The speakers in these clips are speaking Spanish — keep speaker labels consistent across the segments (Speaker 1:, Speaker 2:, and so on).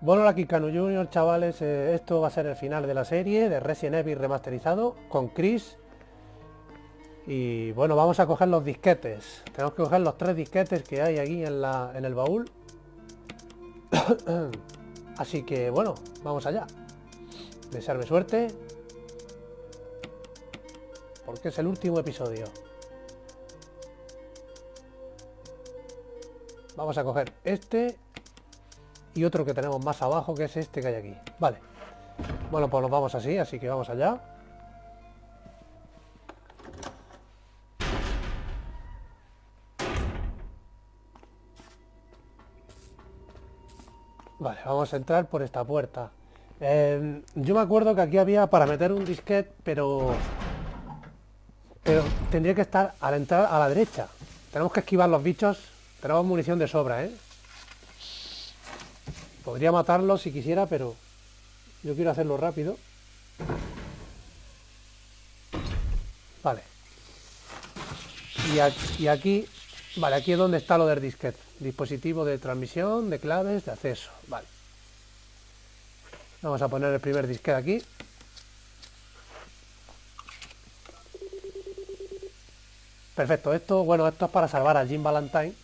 Speaker 1: Bueno, la Kikanu Junior, chavales, eh, esto va a ser el final de la serie de Resident Evil remasterizado con Chris. Y bueno, vamos a coger los disquetes. Tenemos que coger los tres disquetes que hay aquí en, la, en el baúl. Así que bueno, vamos allá. Desearme suerte. Porque es el último episodio. Vamos a coger este y otro que tenemos más abajo, que es este que hay aquí. Vale. Bueno, pues nos vamos así, así que vamos allá. Vale, vamos a entrar por esta puerta. Eh, yo me acuerdo que aquí había para meter un disquete, pero... Pero tendría que estar al entrar a la derecha. Tenemos que esquivar los bichos. Tenemos munición de sobra, ¿eh? Podría matarlo si quisiera, pero yo quiero hacerlo rápido. Vale. Y aquí, vale, aquí es donde está lo del disquete. Dispositivo de transmisión, de claves, de acceso. Vale. Vamos a poner el primer disquete aquí. Perfecto, esto, bueno, esto es para salvar a Jim Valentine.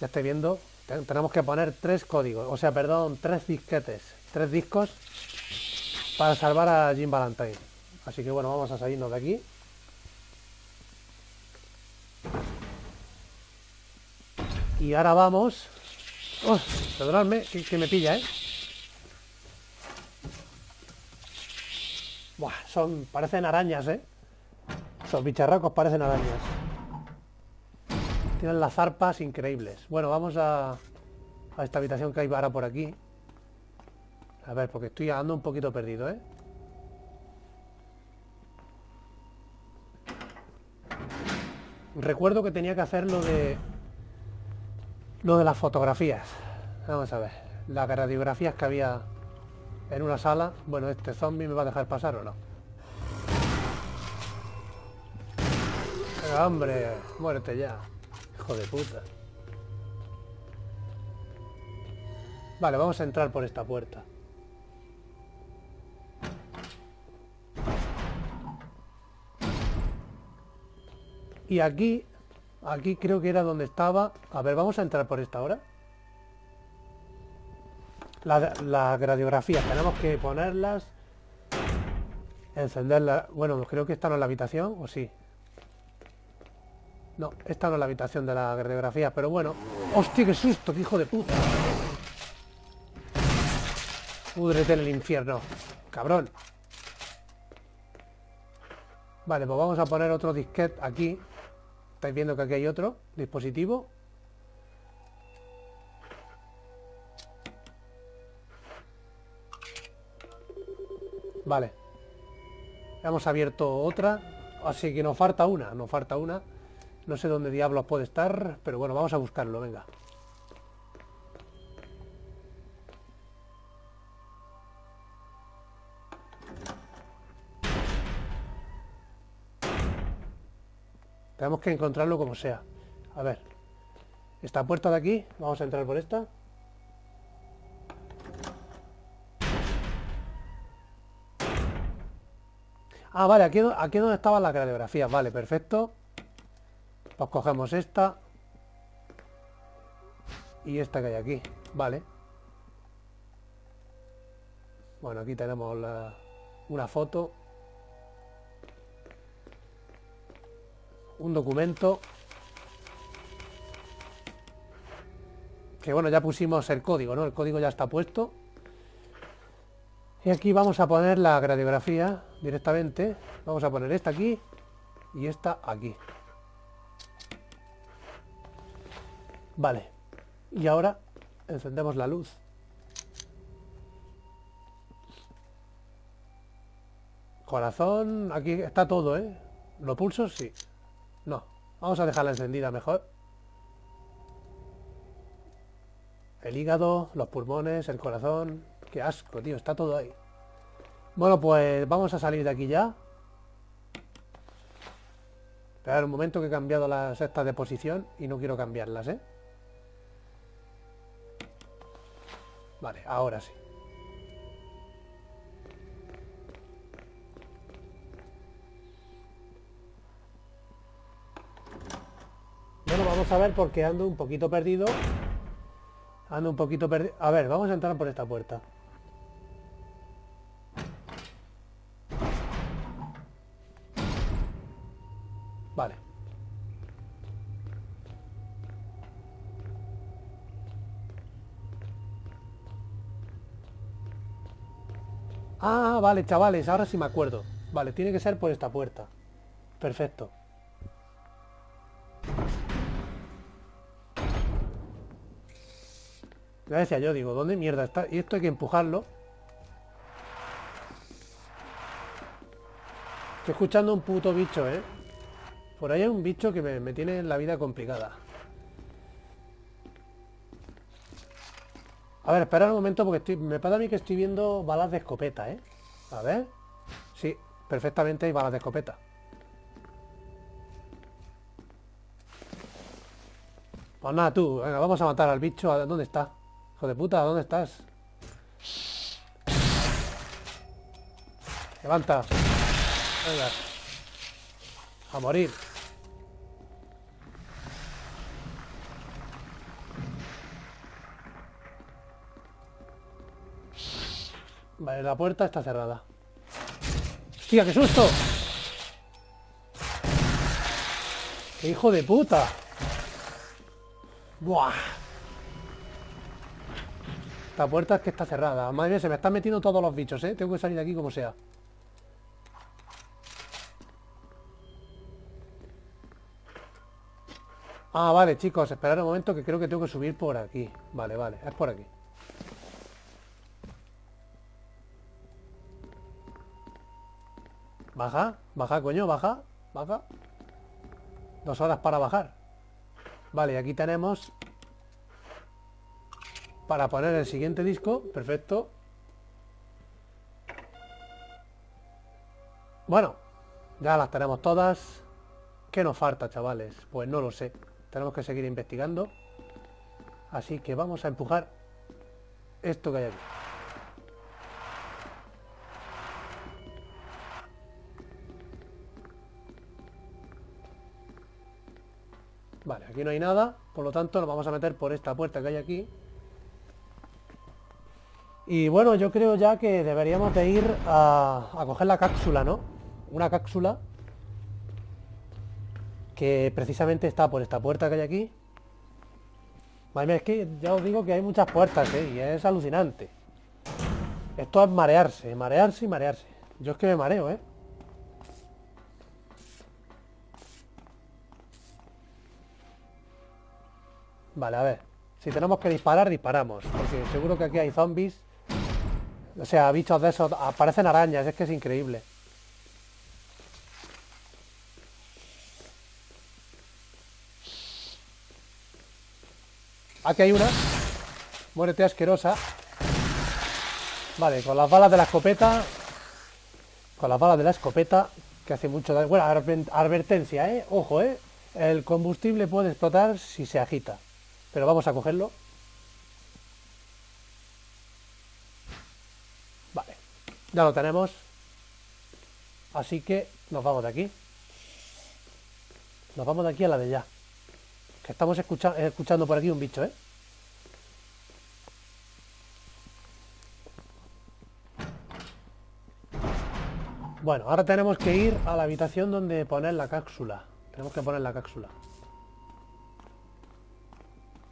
Speaker 1: Ya estoy viendo tenemos que poner tres códigos, o sea, perdón, tres disquetes, tres discos para salvar a Jim Valentine. Así que bueno, vamos a salirnos de aquí. Y ahora vamos... ¡Oh! Perdonadme, que, me pilla, ¿eh? Buah, son... parecen arañas, ¿eh? Esos bicharracos parecen arañas. Tienen las zarpas increíbles. Bueno, vamos a, esta habitación que hay ahora por aquí. A ver, porque estoy andando un poquito perdido, ¿eh? Recuerdo que tenía que hacer lo de... Lo de las fotografías. Vamos a ver. Las radiografías que había en una sala. Bueno, este zombie me va a dejar pasar o no. hombre, muérete ya de puta. Vale, vamos a entrar por esta puerta. Y aquí, aquí creo que era donde estaba... A ver, vamos a entrar por esta hora. Las la radiografías, tenemos que ponerlas. Encenderlas. Bueno, creo que están en la habitación, ¿o sí? No, esta no es la habitación de la radiografía, pero bueno. ¡Hostia, qué susto, qué hijo de puta! Púdrete en el infierno. Cabrón. Vale, pues vamos a poner otro disquete aquí. Estáis viendo que aquí hay otro dispositivo. Vale. Hemos abierto otra. Así que nos falta una, nos falta una. No sé dónde diablos puede estar, pero bueno, vamos a buscarlo, venga. Tenemos que encontrarlo como sea. A ver. Esta puerta de aquí, vamos a entrar por esta. Ah, vale, aquí, aquí donde estaban las radiografías. Vale, perfecto. Pues cogemos esta. Y esta que hay aquí. Vale. Bueno, aquí tenemos una foto. Un documento. Que bueno, ya pusimos el código, ¿no? El código ya está puesto. Y aquí vamos a poner la radiografía directamente. Vamos a poner esta aquí y esta aquí. Vale. Y ahora encendemos la luz. Corazón, aquí está todo, ¿eh? ¿Lo pulso? Sí. No. Vamos a dejarla encendida mejor. El hígado, los pulmones, el corazón. Qué asco, tío, está todo ahí. Bueno, pues vamos a salir de aquí ya. Esperar un momento que he cambiado las estas de posición y no quiero cambiarlas, ¿eh? Vale, ahora sí. Bueno, vamos a ver porque ando un poquito perdido. Ando un poquito perdido. A ver, vamos a entrar por esta puerta. Vale. Ah, vale, chavales, ahora sí me acuerdo. Vale, tiene que ser por esta puerta. Perfecto. Ya decía yo, digo, ¿dónde mierda está? Y esto hay que empujarlo. Estoy escuchando un puto bicho, ¿eh? Por ahí hay un bicho que me, me tiene la vida complicada. A ver, espera un momento porque me pasa a mí que estoy viendo balas de escopeta, ¿eh? A ver. Sí, perfectamente hay balas de escopeta. Pues nada, tú, venga, vamos a matar al bicho. ¿Dónde está? Hijo de puta, ¿dónde estás? Levanta. Venga. A morir. Vale, la puerta está cerrada. ¡Hostia, qué susto! ¡Qué hijo de puta! ¡Buah! Esta puerta es que está cerrada. Madre mía, se me están metiendo todos los bichos, ¿eh? Tengo que salir de aquí como sea. Ah, vale, chicos, esperad un momento que creo que tengo que subir por aquí. Vale, vale, es por aquí. Baja, baja, coño, baja, baja. Dos horas para bajar. Vale, aquí tenemos para poner el siguiente disco. Perfecto. Bueno, ya las tenemos todas. ¿Qué nos falta, chavales? Pues no lo sé. Tenemos que seguir investigando. Así que vamos a empujar esto que hay aquí. Vale, aquí no hay nada, por lo tanto nos vamos a meter por esta puerta que hay aquí. Y bueno, yo creo ya que deberíamos de ir a, a coger la cápsula, ¿no? Una cápsula que precisamente está por esta puerta que hay aquí. Madre es que ya os digo que hay muchas puertas, ¿eh? Y es alucinante. Esto es marearse, marearse y marearse. Yo es que me mareo, ¿eh? Vale, a ver. Si tenemos que disparar, disparamos. Porque seguro que aquí hay zombies. O sea, bichos de esos. Aparecen arañas, es que es increíble. Aquí hay una. Muérete asquerosa. Vale, con las balas de la escopeta. Con las balas de la escopeta. Que hace mucho daño. Bueno, advertencia, ¿eh? Ojo, ¿eh? El combustible puede explotar si se agita. Pero vamos a cogerlo. Vale. Ya lo tenemos. Así que nos vamos de aquí. Nos vamos de aquí a la de ya. Que estamos escuchando por aquí un bicho, ¿eh? Bueno, ahora tenemos que ir a la habitación donde poner la cápsula. Tenemos que poner la cápsula.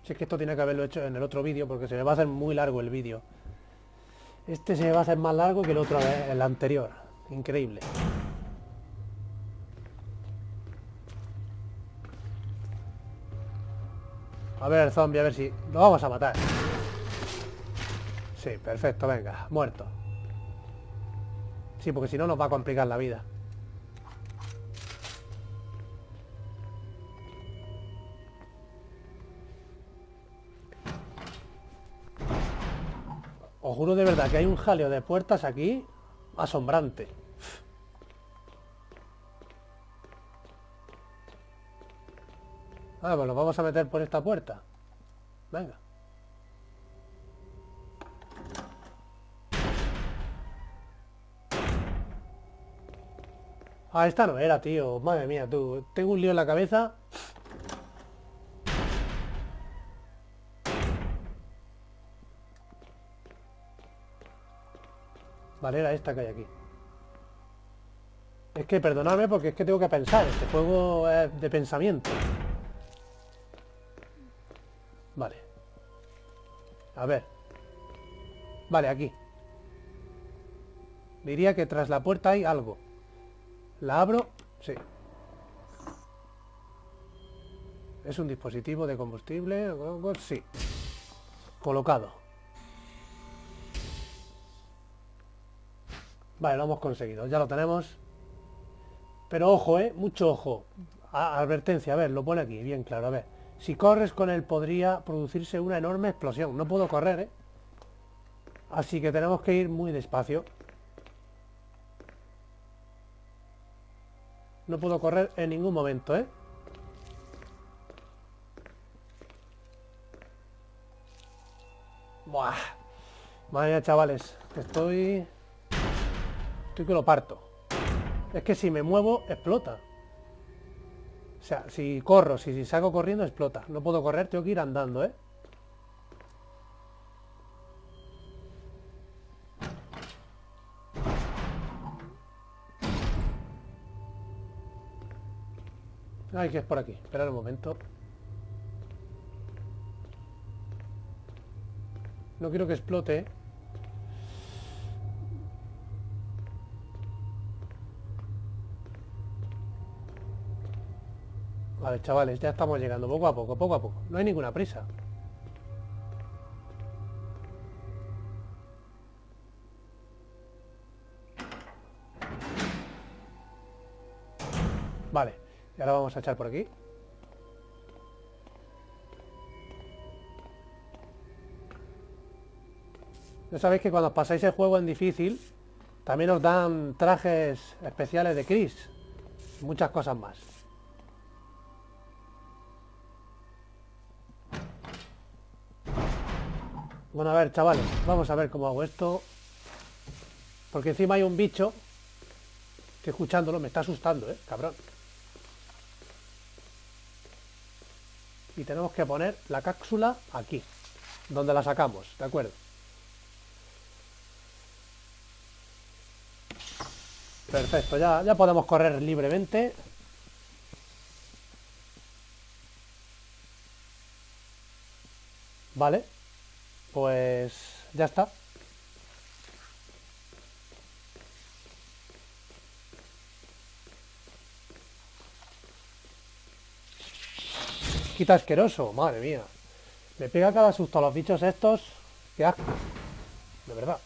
Speaker 1: Si es que esto tiene que haberlo hecho en el otro vídeo porque se me va a hacer muy largo el vídeo. Este se me va a hacer más largo que el otro, eh, el anterior. Increíble. A ver, zombie, a ver si... Lo vamos a matar. Sí, perfecto, venga, muerto. Sí, porque si no nos va a complicar la vida. Os juro de verdad que hay un jaleo de puertas aquí asombrante. Ah, pues nos vamos a meter por esta puerta. Venga. Ah, esta no era, tío. Madre mía, tú. Tengo un lío en la cabeza. Vale, era esta que hay aquí. Es que perdonadme porque es que tengo que pensar. Este juego es de pensamiento. Vale. A ver. Vale, aquí. Diría que tras la puerta hay algo. La abro. Sí. ¿Es un dispositivo de combustible? Sí. Colocado. Vale, lo hemos conseguido. Ya lo tenemos. Pero ojo, ¿eh? Mucho ojo. advertencia, a ver, lo pone aquí, bien claro, a ver. Si corres con él podría producirse una enorme explosión. No puedo correr, ¿eh? Así que tenemos que ir muy despacio. No puedo correr en ningún momento, ¿eh? Buah. Madre chavales. Estoy... Estoy que lo parto. Es que si me muevo, explota. O sea, si corro, si, si salgo corriendo, explota. No puedo correr, tengo que ir andando, ¿eh? Ay, que es por aquí. Esperad un momento. No quiero que explote. Vale, chavales, ya estamos llegando poco a poco, poco a poco. No hay ninguna prisa. Vale. Y ahora vamos a echar por aquí. Ya sabéis que cuando pasáis el juego en difícil, también os dan trajes especiales de Chris. Muchas cosas más. Bueno, a ver, chavales, vamos a ver cómo hago esto. Porque encima hay un bicho que escuchándolo me está asustando, ¿eh? Cabrón. y tenemos que poner la cápsula aquí, donde la sacamos, ¿de acuerdo? Perfecto, ya, ya podemos correr libremente. Vale, pues ya está. Quita asqueroso, madre mía. Me pega cada susto a los bichos estos. Qué asco. De verdad.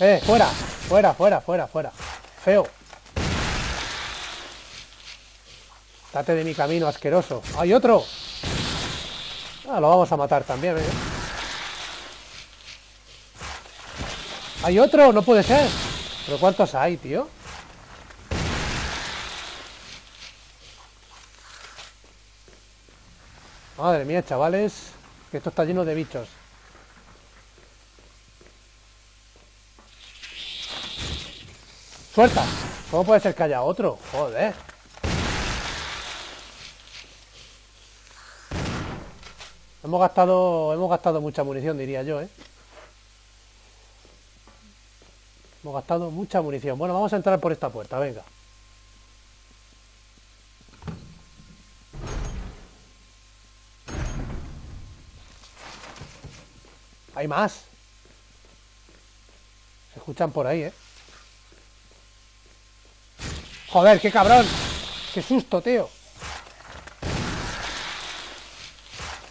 Speaker 1: Eh, fuera, fuera, fuera, fuera, fuera. Feo. Date de mi camino, asqueroso. ¡Hay otro! Ah, lo vamos a matar también, ¿eh? ¡Hay otro! ¡No puede ser! ¿Pero cuántos hay, tío? Madre mía, chavales. Que esto está lleno de bichos. ¡Suelta! ¿Cómo puede ser que haya otro? Joder. Hemos gastado, hemos gastado mucha munición, diría yo, ¿eh? Hemos gastado mucha munición. Bueno, vamos a entrar por esta puerta, venga. Hay más. Se escuchan por ahí, ¿eh? Joder, qué cabrón. Qué susto, tío.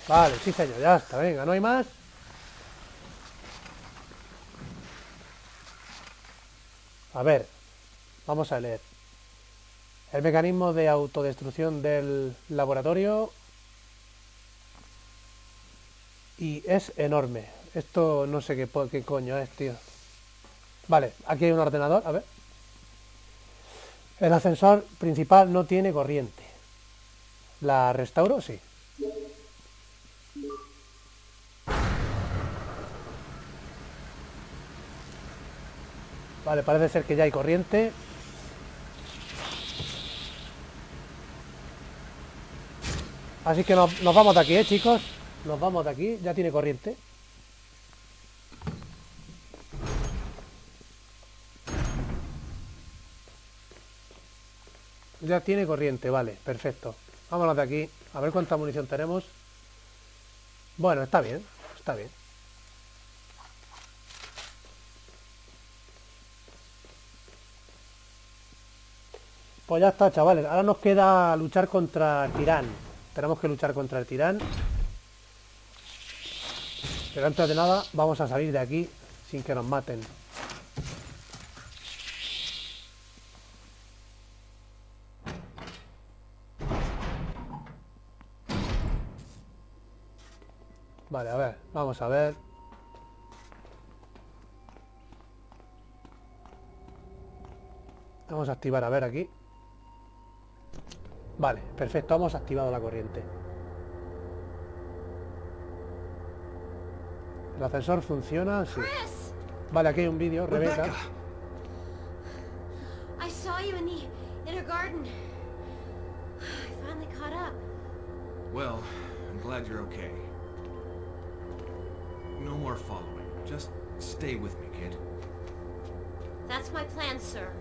Speaker 1: Vale, sí señor, ya está, venga, no hay más. A ver, vamos a leer. El mecanismo de autodestrucción del laboratorio y es enorme. Esto no sé qué, coño es, tío. Vale, aquí hay un ordenador, a ver. El ascensor principal no tiene corriente. ¿La restauro? Sí. Vale, parece ser que ya hay corriente. Así que nos, vamos de aquí, ¿eh, chicos? Nos vamos de aquí, ya tiene corriente. Ya tiene corriente, vale, perfecto. Vámonos de aquí, a ver cuánta munición tenemos. Bueno, está bien, está bien. Pues ya está, chavales. Ahora nos queda luchar contra el tirán. Tenemos que luchar contra el tirán. Pero antes de nada, vamos a salir de aquí sin que nos maten. Vale, a ver, vamos a ver. Vamos a activar, a ver aquí. Vale, perfecto, hemos activado la corriente. El ascensor funciona, sí. Vale, aquí hay un vídeo, Rebeca.
Speaker 2: Rebecca!
Speaker 3: I saw you in the inner garden. I finally caught up.
Speaker 2: Well, I'm glad you're okay. No more following. Just stay with me, kid.
Speaker 3: That's my plan, sir.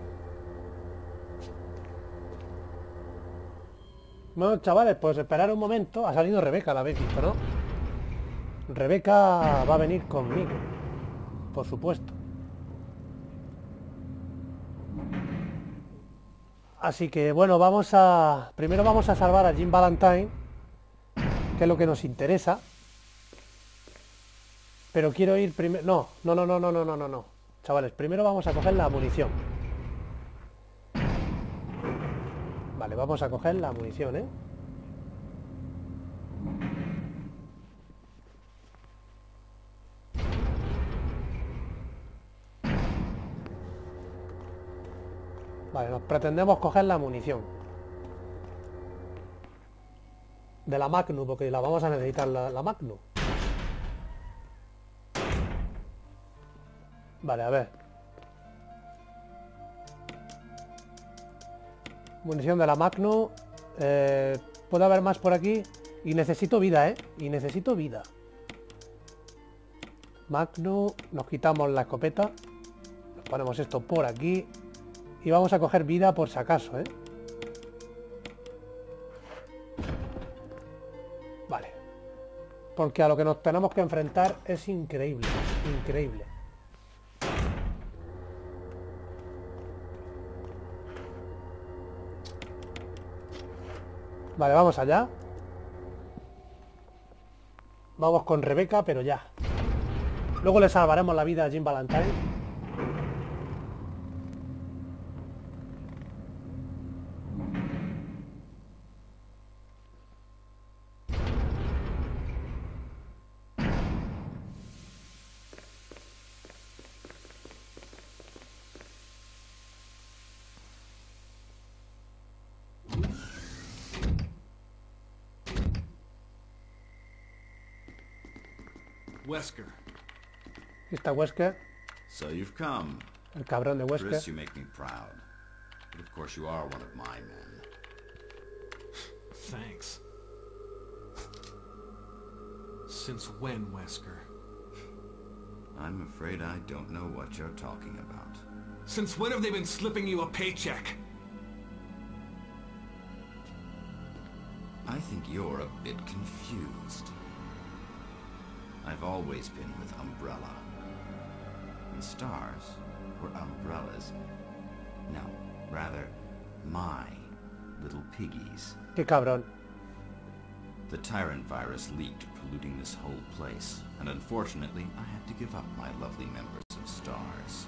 Speaker 1: Bueno, chavales, pues esperar un momento. Ha salido Rebeca, la habéis visto, ¿no? Rebeca va a venir conmigo. Por supuesto. Así que, bueno, vamos a... Primero vamos a salvar a Jim Valentine, que es lo que nos interesa. Pero quiero ir primero... No, no, no, no, no, no, no, no. Chavales, primero vamos a coger la munición. Vale, vamos a coger la munición, ¿eh? Vale, nos pretendemos coger la munición. De la Magnum, porque la vamos a necesitar la, la Magnum. Vale, a ver. Munición de la Magnum. Eh, Puede haber más por aquí. Y necesito vida, ¿eh? Y necesito vida. Magnum. Nos quitamos la escopeta. Nos ponemos esto por aquí. Y vamos a coger vida por si acaso, ¿eh? Vale. Porque a lo que nos tenemos que enfrentar es increíble. Increíble. Vale, vamos allá. Vamos con Rebeca, pero ya. Luego le salvaremos la vida a Jim Valentine.
Speaker 2: Wesker,
Speaker 1: está Wesker,
Speaker 4: So you've come.
Speaker 1: el cabrón de Wesker.
Speaker 4: Chris, you make me proud. But of course you are one of my men.
Speaker 2: thanks. Since when, Wesker?
Speaker 4: I'm afraid I don't know what you're talking about.
Speaker 2: Since when have they been slipping you a paycheck?
Speaker 4: I think you're a bit confused. I've always been with Umbrella. And stars were Umbrella's. No, rather, my little piggies.
Speaker 1: Qué cabrón.
Speaker 4: The Tyrant virus leaked, polluting this whole place. And unfortunately, I had to give up my lovely members of Stars.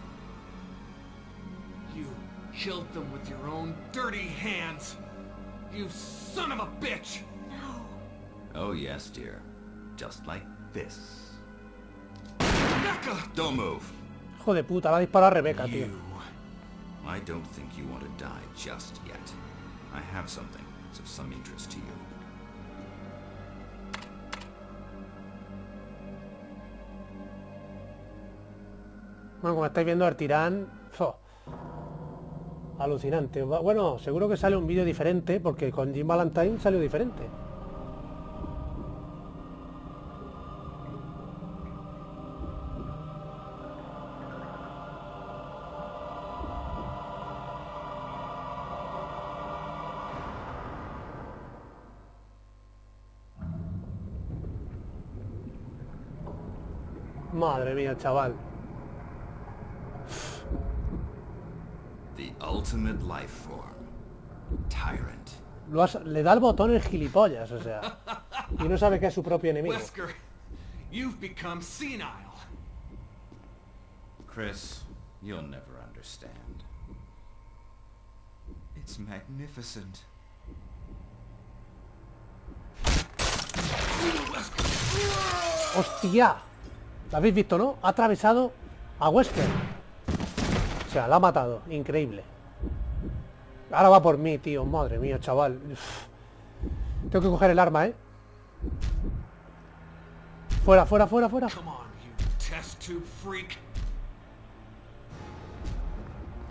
Speaker 2: You killed them with your own dirty hands! You son of a bitch!
Speaker 3: No.
Speaker 4: Oh yes, dear. Just like this.
Speaker 2: Rebecca!
Speaker 4: Don't move!
Speaker 1: Hijo de puta, va a disparar a Rebeca, tío.
Speaker 2: You.
Speaker 4: I don't think you want to die just yet. I have something that's of some interest to you.
Speaker 1: Bueno, como estáis viendo, el tirán Fo. Alucinante. Bueno, seguro que sale un vídeo diferente porque con Jim Valentine salió diferente. Madre mía, chaval.
Speaker 4: The ultimate life form. Tyrant.
Speaker 1: Lo has- le da el botón el gilipollas, o sea. Y no sabe que es su propio enemigo.
Speaker 2: Wesker, you've become senile.
Speaker 4: Chris, you'll never understand. It's magnificent.
Speaker 1: ¡Hostia! ¿Lo habéis visto, no? Ha atravesado a Wesker. O sea, la ha matado. Increíble. Ahora va por mí, tío. Madre mía, chaval. Uf. Tengo que coger el arma, ¿eh? Fuera, fuera, fuera, fuera.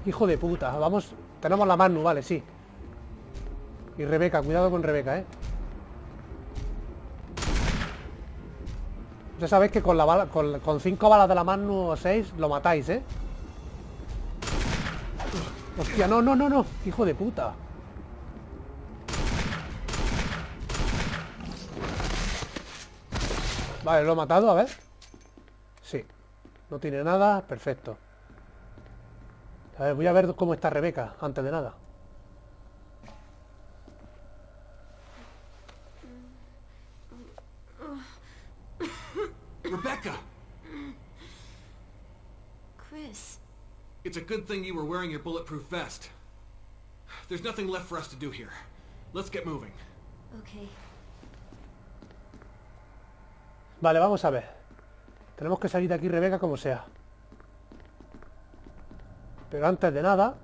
Speaker 1: Hijo de puta. Vamos. Tenemos la Manu, vale, sí. Y Rebeca, cuidado con Rebeca, ¿eh? Ya sabéis que con, la cinco balas de la Manu o seis lo matáis, ¿eh? Hostia, no, no, no, no. Hijo de puta. Vale, lo he matado, a ver. Sí. No tiene nada, perfecto. A ver, voy a ver cómo está Rebeca, antes de nada.
Speaker 2: Rebecca,
Speaker 3: Chris.
Speaker 2: It's a good thing you were wearing your bulletproof vest. There's nothing left for us to do here. Let's get moving.
Speaker 3: Okay.
Speaker 1: Vale, vamos a ver. Tenemos que salir de aquí, Rebeca, como sea. Pero antes de nada...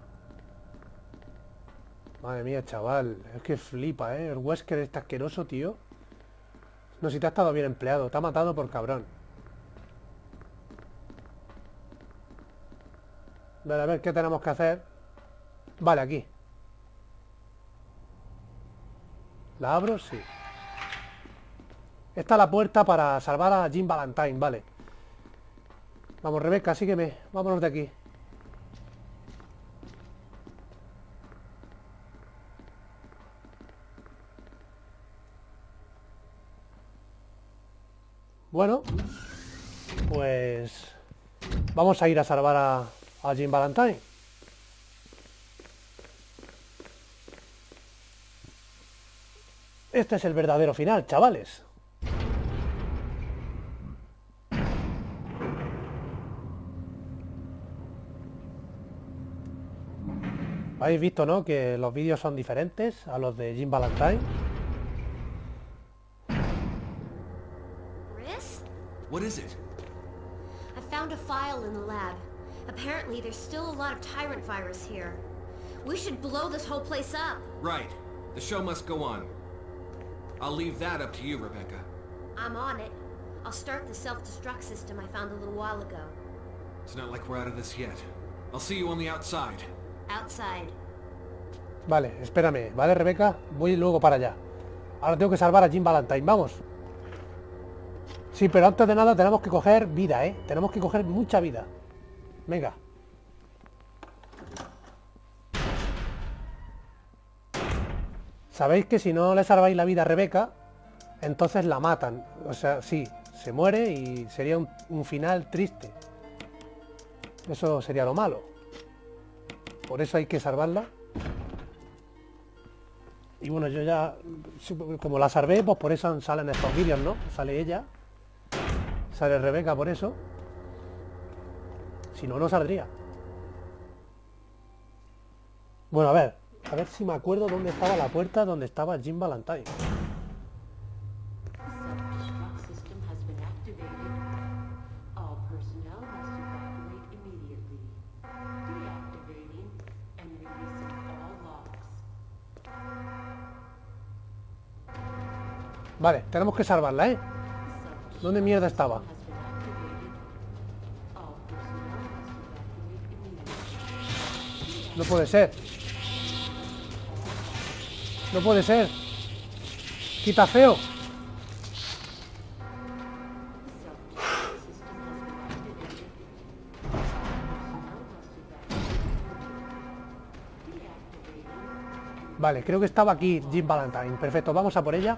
Speaker 1: Madre mía, chaval. Es que flipa, ¿eh? El Wesker está asqueroso, tío. No, si te ha estado bien empleado. Te ha matado por cabrón. Vale, a ver qué tenemos que hacer. Vale, aquí. ¿La abro? Sí. Esta es la puerta para salvar a Jim Valentine, vale. Vamos, Rebeca, sígueme. Vámonos de aquí. Bueno, pues vamos a ir a salvar a, a Jim Valentine. Este es el verdadero final, chavales. Habéis visto, ¿no? Que los vídeos son diferentes a los de Jim Valentine.
Speaker 3: Chris?
Speaker 2: What is it?
Speaker 3: I found a file in the lab. Apparently, there's still a lot of tyrant virus here. We should blow this whole place up.
Speaker 2: Right. The show must go on. I'll leave that up to you, Rebecca.
Speaker 3: I'm on it. I'll start the self-destruct system I found a little while ago.
Speaker 2: It's not like we're out of this yet. I'll see you on the outside.
Speaker 3: Outside.
Speaker 1: Vale, espérame, ¿vale, Rebeca? Voy luego para allá. Ahora tengo que salvar a Jim Valentine, vamos. Sí, pero antes de nada tenemos que coger vida, ¿eh? Tenemos que coger mucha vida. Venga. Sabéis que si no le salváis la vida a Rebeca, entonces la matan. O sea, sí, se muere y sería un, final triste. Eso sería lo malo. Por eso hay que salvarla. Y bueno, yo ya, como la salvé, pues por eso salen estos vídeos, ¿no? Sale ella, sale Rebeca por eso. Si no, no saldría. Bueno, a ver, a ver si me acuerdo dónde estaba la puerta donde estaba Jim Valentine. Vale, tenemos que salvarla, ¿eh? ¿Dónde mierda estaba?
Speaker 5: No puede ser. No puede ser. Quita feo. Vale, creo que estaba aquí Jim Valentine. Perfecto, vamos a por ella.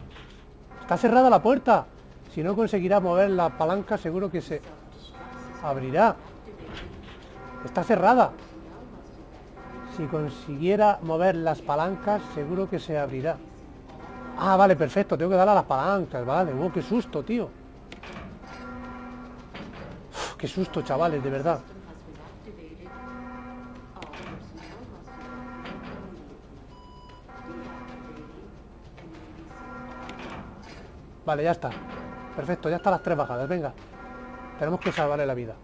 Speaker 5: Está cerrada la puerta. Si no conseguirá mover la palanca, seguro que se abrirá. Está cerrada. Si consiguiera mover las palancas, seguro que se abrirá. Ah, vale, perfecto. Tengo que darle a las palancas, vale. Oh, qué susto, tío. Qué susto, chavales, de verdad. Vale, ya está. Perfecto, ya están las tres bajadas, venga. Tenemos que salvarle la vida.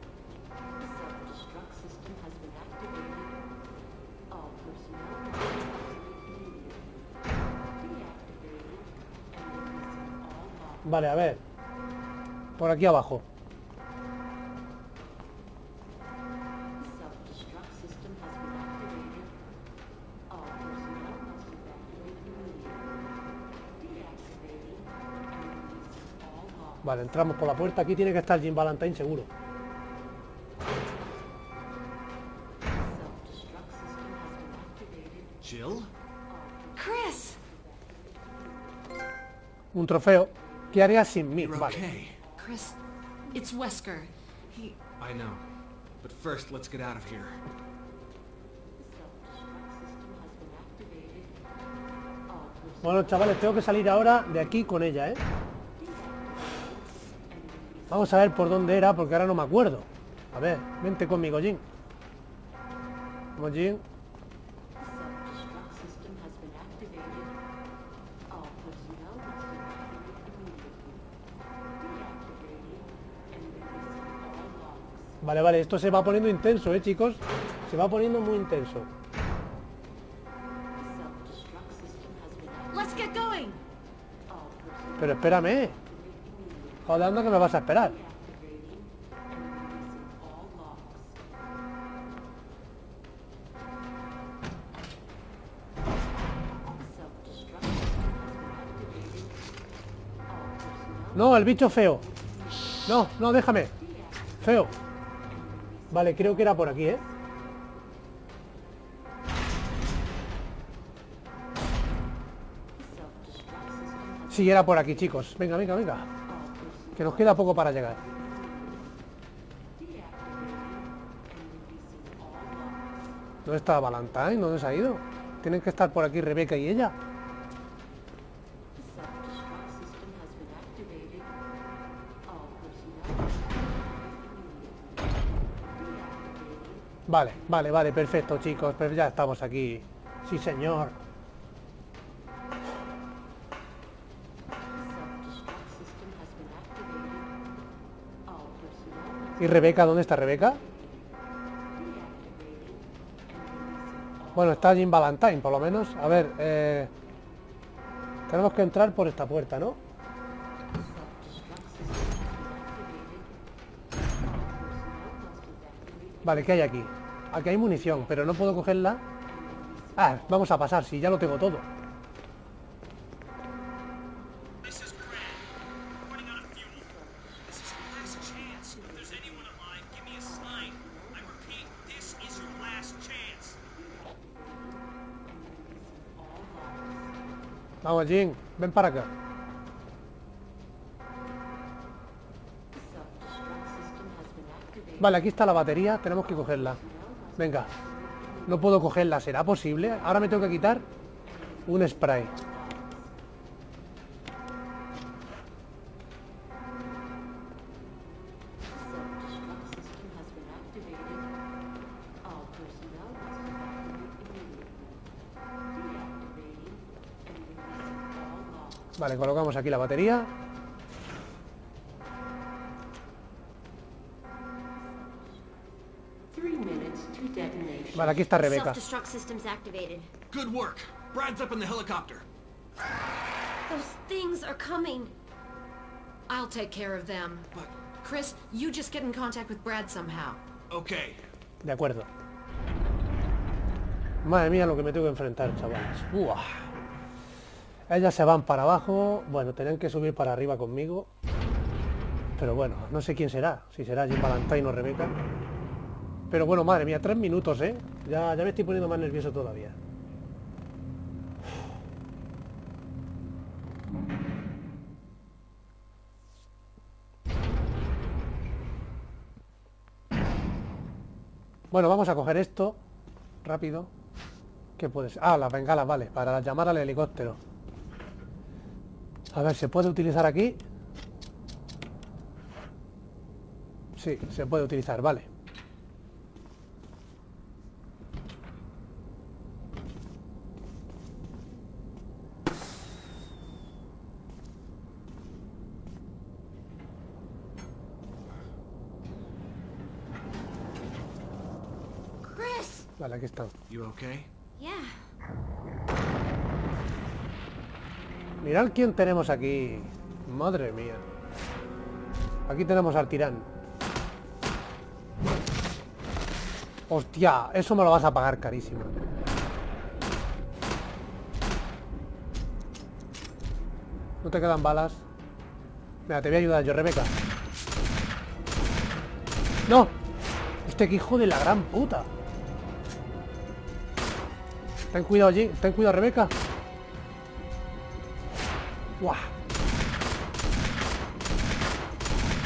Speaker 5: Vale, a ver. Por aquí abajo.
Speaker 6: Self-destruct system has been activated. All personnel must evacuate immediately. Deactivating and releasing all logs.
Speaker 5: Vale, entramos por la puerta. Aquí tiene que estar Jim Valentine seguro.
Speaker 2: Jill?
Speaker 1: Chris!
Speaker 5: Un trofeo. ¿Qué haría sin mí? Vale.
Speaker 2: okay.
Speaker 3: Chris, it's Wesker. He.
Speaker 2: I know. But first, let's get out of here.
Speaker 5: Bueno, chavales, tengo que salir ahora de aquí con ella, ¿eh? Vamos a ver por dónde era, porque ahora no me acuerdo. A ver, vente conmigo, Jim. Vamos, Jim. Vale, vale, esto se va poniendo intenso, ¿eh, chicos? Se va poniendo muy intenso. Pero espérame. Joder, anda que me vas a esperar. No, el bicho feo. No, no, déjame. Feo. Vale, creo que era por aquí, ¿eh? Sí, era por aquí, chicos. Venga, venga, venga. Que nos queda poco para llegar. ¿Dónde está Valentine? ¿Dónde se ha ido? Tienen que estar por aquí Rebeca y ella. Vale, vale, vale, perfecto, chicos. Pero ya estamos aquí. Sí, señor. ¿Y Rebeca? ¿Dónde está Rebeca? Bueno, está Jim Valentine, por lo menos. A ver, eh... Tenemos que entrar por esta puerta, ¿no? Vale, ¿qué hay aquí? Aquí hay munición, pero no puedo cogerla. Ah, vamos a pasar, si ya lo tengo todo. Vamos, Jim, ven para acá. Vale, aquí está la batería, tenemos que cogerla. Venga. No puedo cogerla, ¿será posible? Ahora me tengo que quitar un spray. Vale, colocamos aquí la batería. Vale, aquí está Rebeca.
Speaker 1: Self-destruct systems activated.
Speaker 2: Good work. Brad's up in the helicopter.
Speaker 1: Those things are coming.
Speaker 3: I'll take care of them.
Speaker 2: But,
Speaker 3: Chris, you just get in contact with Brad somehow.
Speaker 2: okay.
Speaker 5: De acuerdo.
Speaker 1: Madre mía lo que me tengo que enfrentar, chavales. Uah. Ellas se van para abajo. Bueno, tenían que subir para arriba conmigo. Pero bueno, no sé quién será. Si será Jim Valentine o Rebeca. Pero bueno, madre mía, tres minutos, ¿eh? Ya, ya me estoy poniendo más nervioso todavía. Bueno, vamos a coger esto. Rápido. ¿Qué puede ser? Ah, las bengalas, vale. Para llamar al helicóptero. A ver, ¿se puede utilizar aquí? Sí, se puede utilizar, vale.
Speaker 3: Chris!
Speaker 1: Vale, aquí están.
Speaker 2: You okay?
Speaker 3: Yeah.
Speaker 1: Mirad quién tenemos aquí. Madre mía. Aquí tenemos al tirán. Hostia, eso me lo vas a pagar carísimo. No te quedan balas. Mira, te voy a ayudar yo, Rebeca. ¡No! Este que hijo de la gran puta. Ten cuidado allí, ten cuidado, Rebeca. ¡Guau!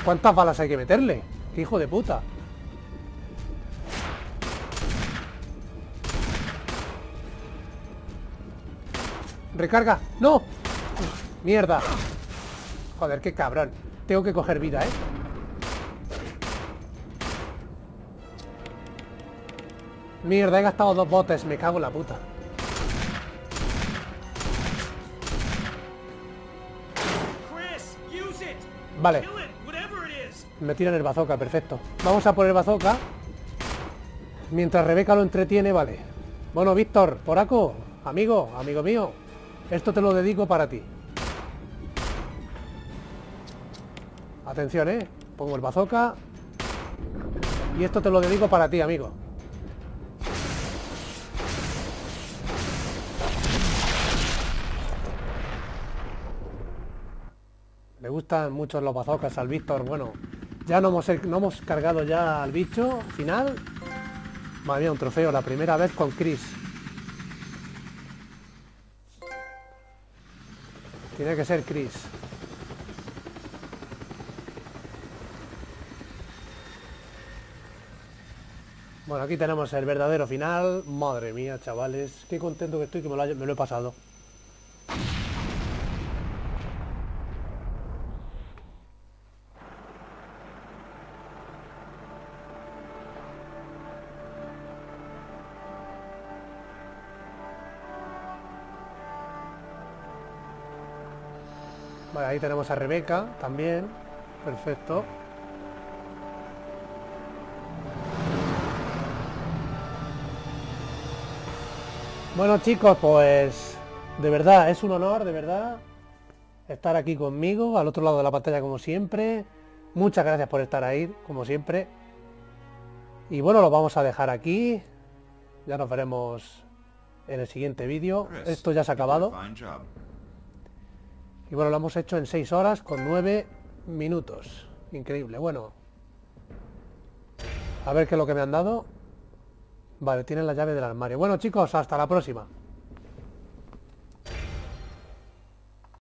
Speaker 1: ¿Cuántas balas hay que meterle? ¡Qué hijo de puta! ¡Recarga! ¡No! ¡Mierda! Joder, qué cabrón. Tengo que coger vida, ¿eh? Mierda, he gastado dos botes. Me cago en la puta. Vale. Me tiran el bazooka, perfecto. Vamos a poner bazooka. Mientras Rebeca lo entretiene, vale. Bueno, Víctor, Poraco, amigo, amigo mío. Esto te lo dedico para ti. Atención, ¿eh? Pongo el bazooka. Y esto te lo dedico para ti, amigo. Gustan mucho los bazocas al Víctor. Bueno, ya no hemos, no hemos cargado ya al bicho final. Madre mía, un trofeo, la primera vez con Chris. Tiene que ser Chris. Bueno, aquí tenemos el verdadero final. Madre mía, chavales. Qué contento que estoy que lo, me lo he pasado. Ahí tenemos a Rebeca también. Perfecto. Bueno chicos, pues de verdad, es un honor, de verdad, estar aquí conmigo, al otro lado de la pantalla como siempre. Muchas gracias por estar ahí, como siempre. Y bueno, lo vamos a dejar aquí. Ya nos veremos en el siguiente vídeo. Esto ya se ha acabado. Y bueno, lo hemos hecho en 6 horas con 9 minutos. Increíble. Bueno. A ver qué es lo que me han dado. Vale, tienen la llave del armario. Bueno chicos, hasta la próxima.